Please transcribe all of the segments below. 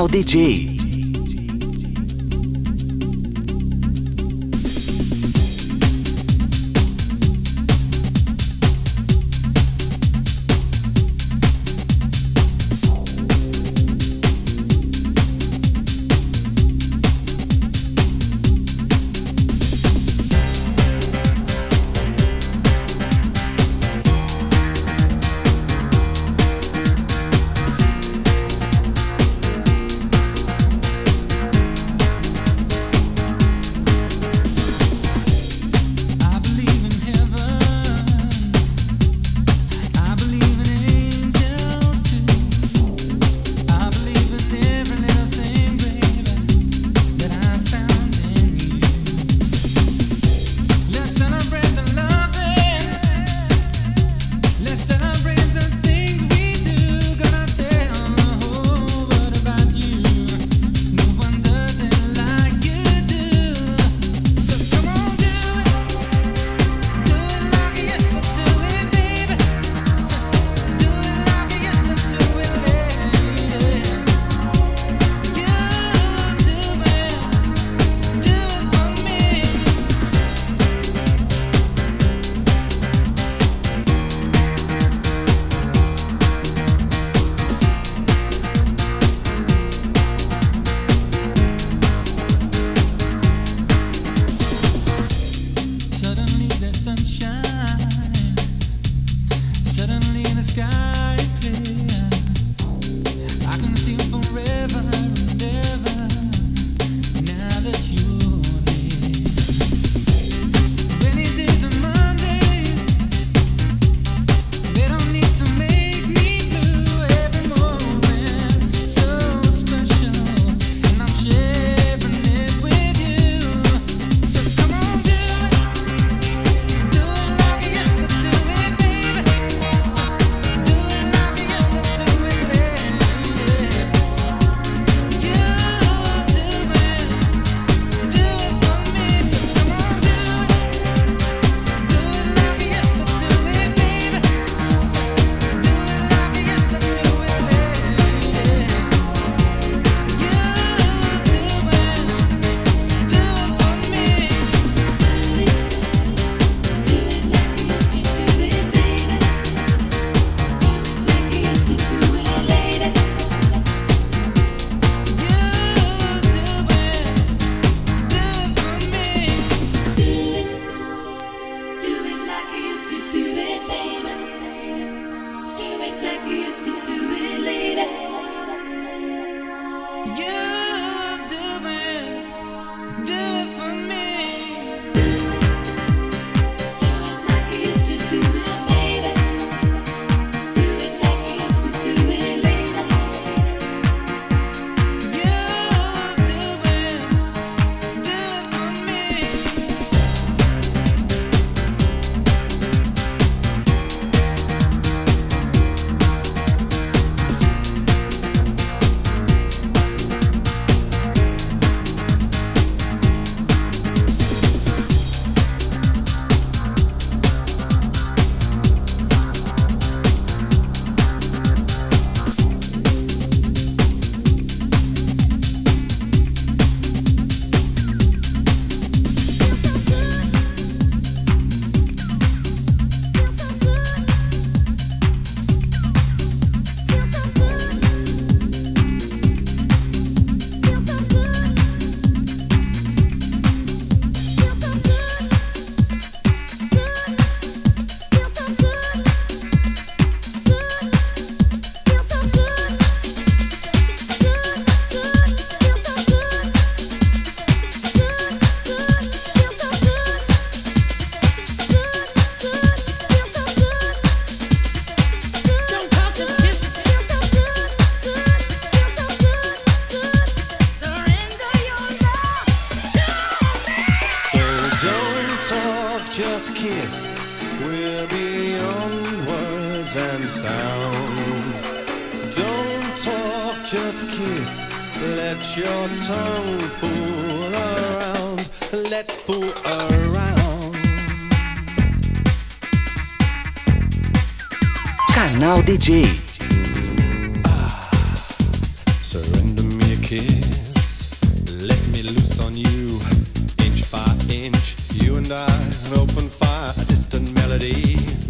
Canal DJ. Let your tongue fool around. Let's fool around. Canal DJ. Ah, surrender me a kiss. Let me loose on you. Inch by inch, you and I, an open fire, distant melody.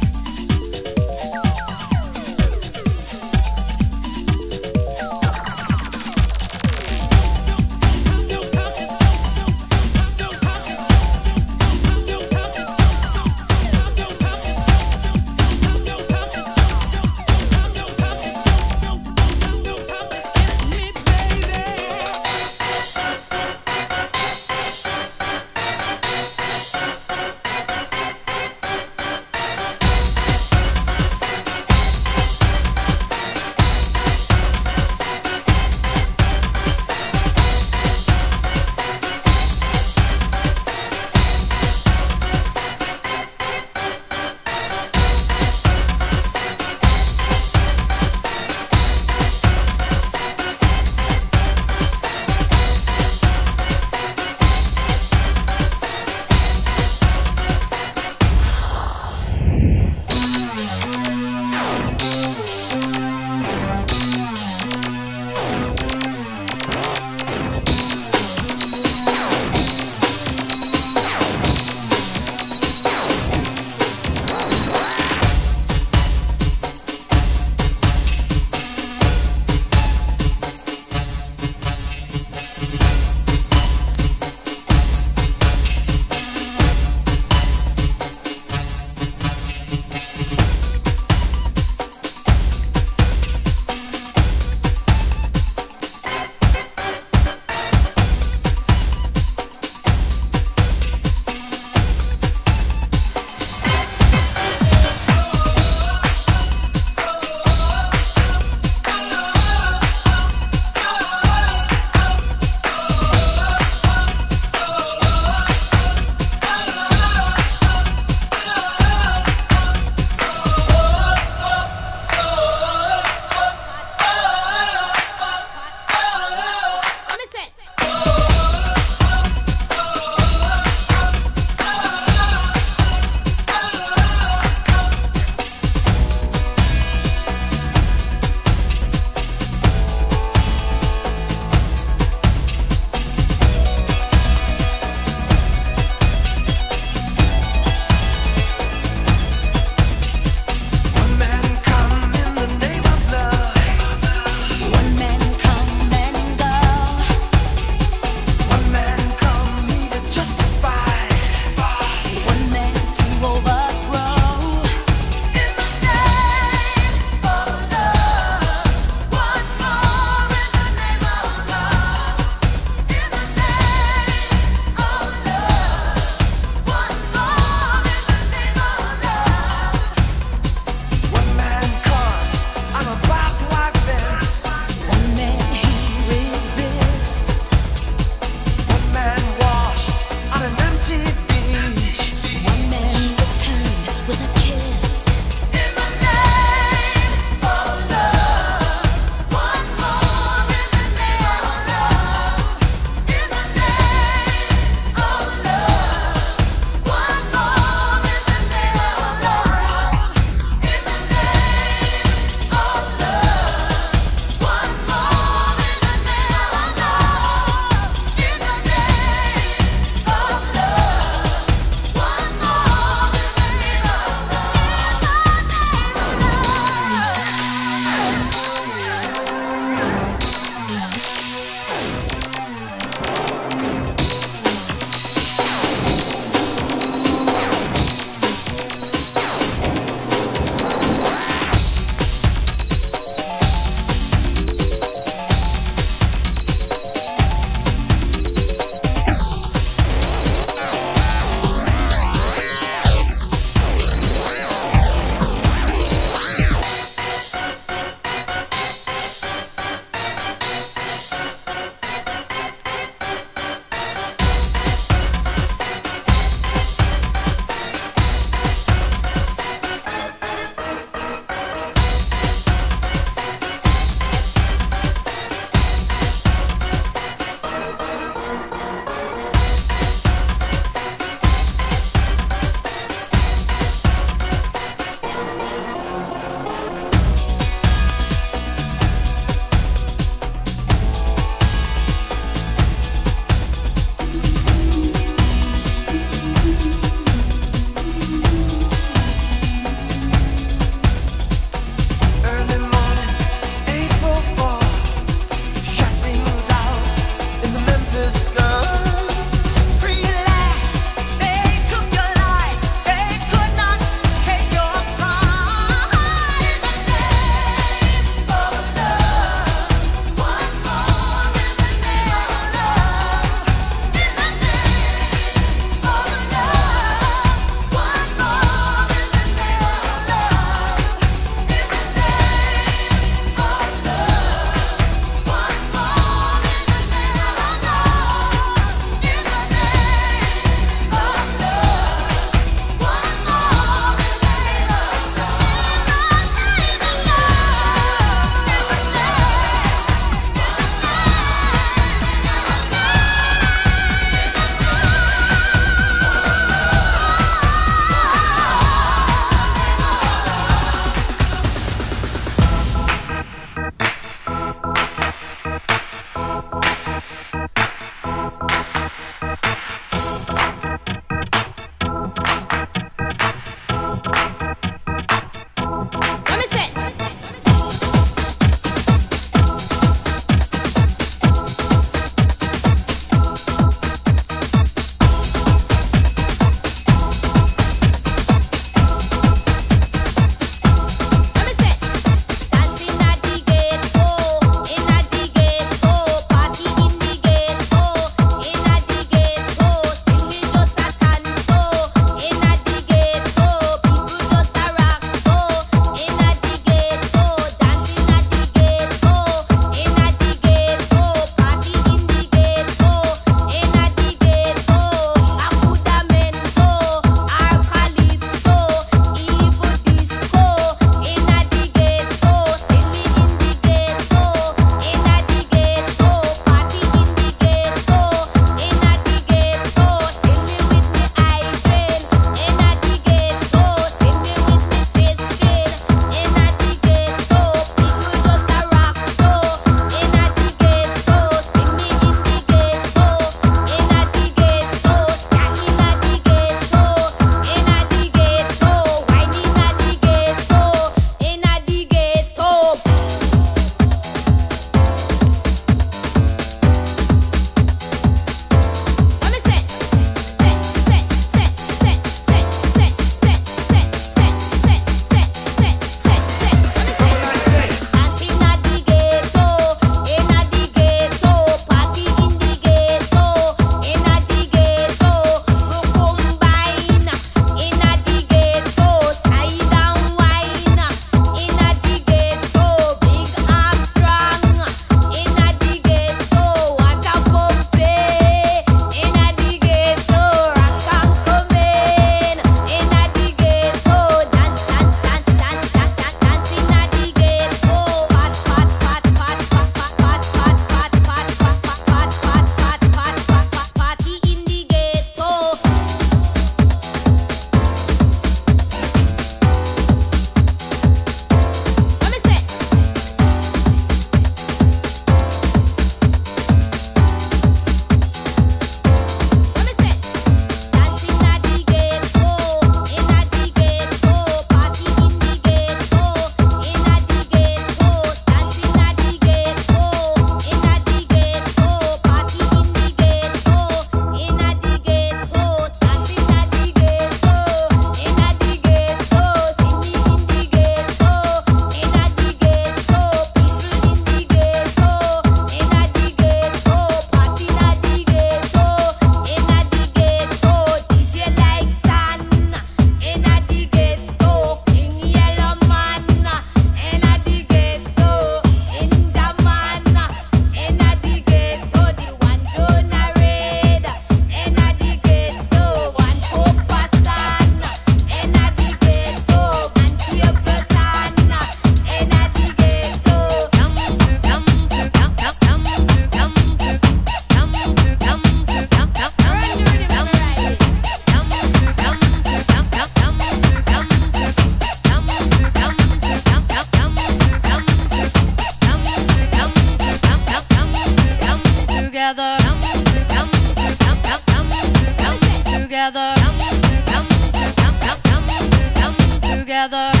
together.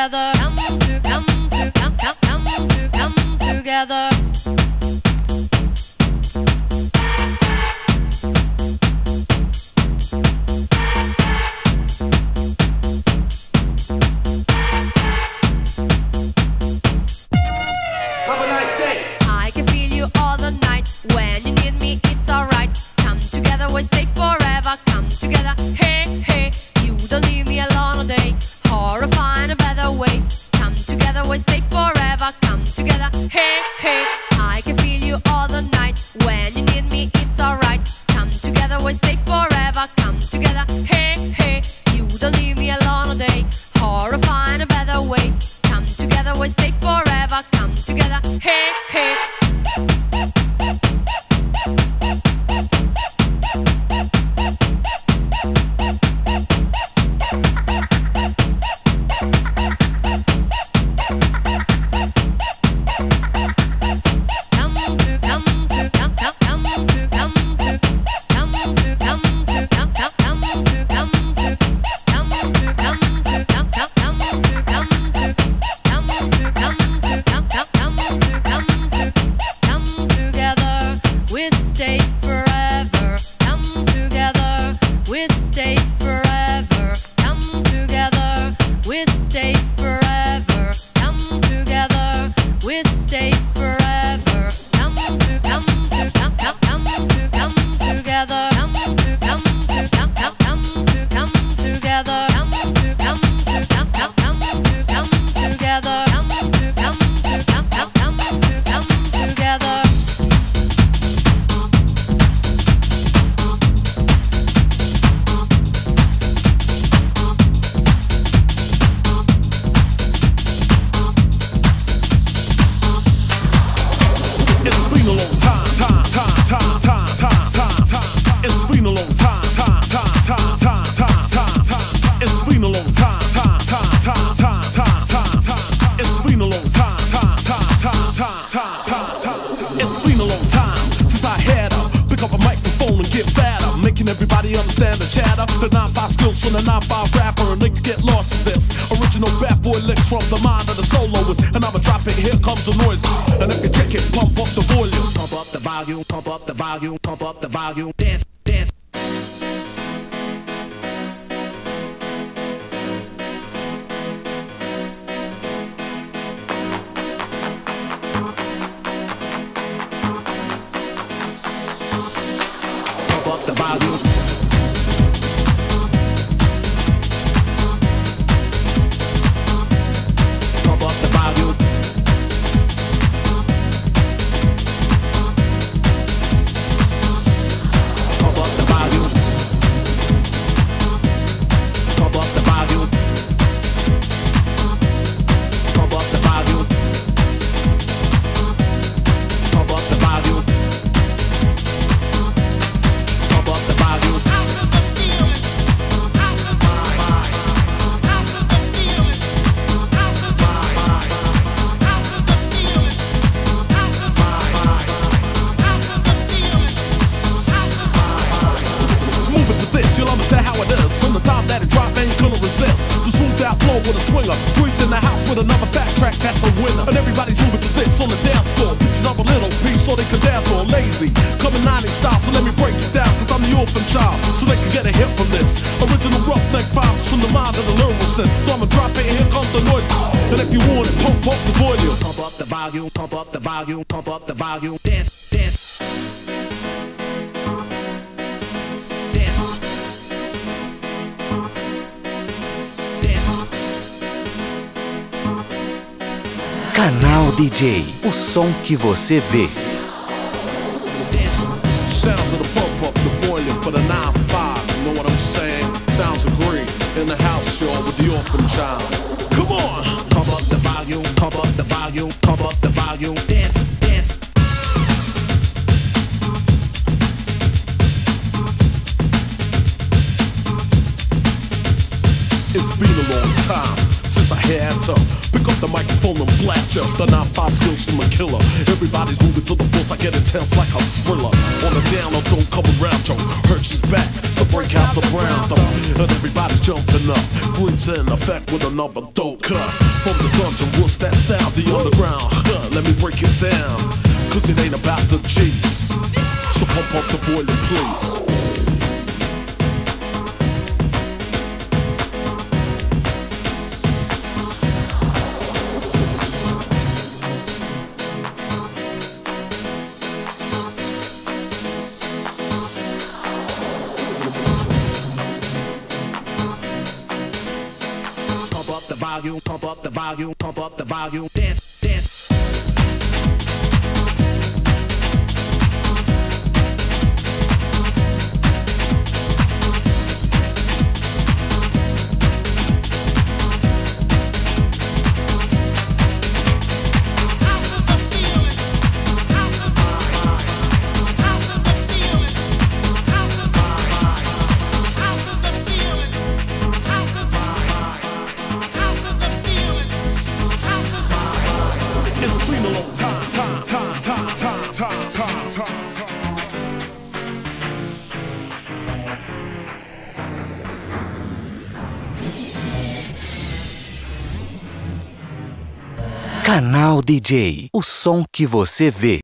together, come to come to come come come to come together. The time that it drop ain't gonna resist. The smooth out flow with a swinger. Greed's in the house with another fat track, that's a winner. And everybody's moving to this on the dance floor. Pitching up a little piece so they can dance for lazy. Coming 90 style, so let me break it down, cause I'm the orphan child. So they can get a hit from this. Original roughneck vibes from the mind of the lyricist. So I'ma drop it, here comes the noise. And if you want it, pump up the volume. Pump up the volume, pump up the volume, pump up the volume. Dance. Dance. Canal DJ, o som que você vê. Sounds of the pump up the volume for the 9-5. You know what I'm saying? Sounds agree. In the house, y'all, with the orphan child. Come on! Pump up the volume, pump up the volume, pump up the volume. Dance, dance. It's been a long time since I had to pick up the microphone blast ya. The 9-5 skills from a killer. Everybody's moving to the force, I get intense like a thriller. On the down, or don't come around, Joe. Hurts is back, so break out the brown though. And everybody's jumping up. Brings in effect with another dope cut. From the dungeon, what's that sound? The underground, huh, let me break it down. Cause it ain't about the G's. So pump up the volume, please. Volume, pump up the volume, pump up the volume. Dance. Canal DJ, o som que você vê.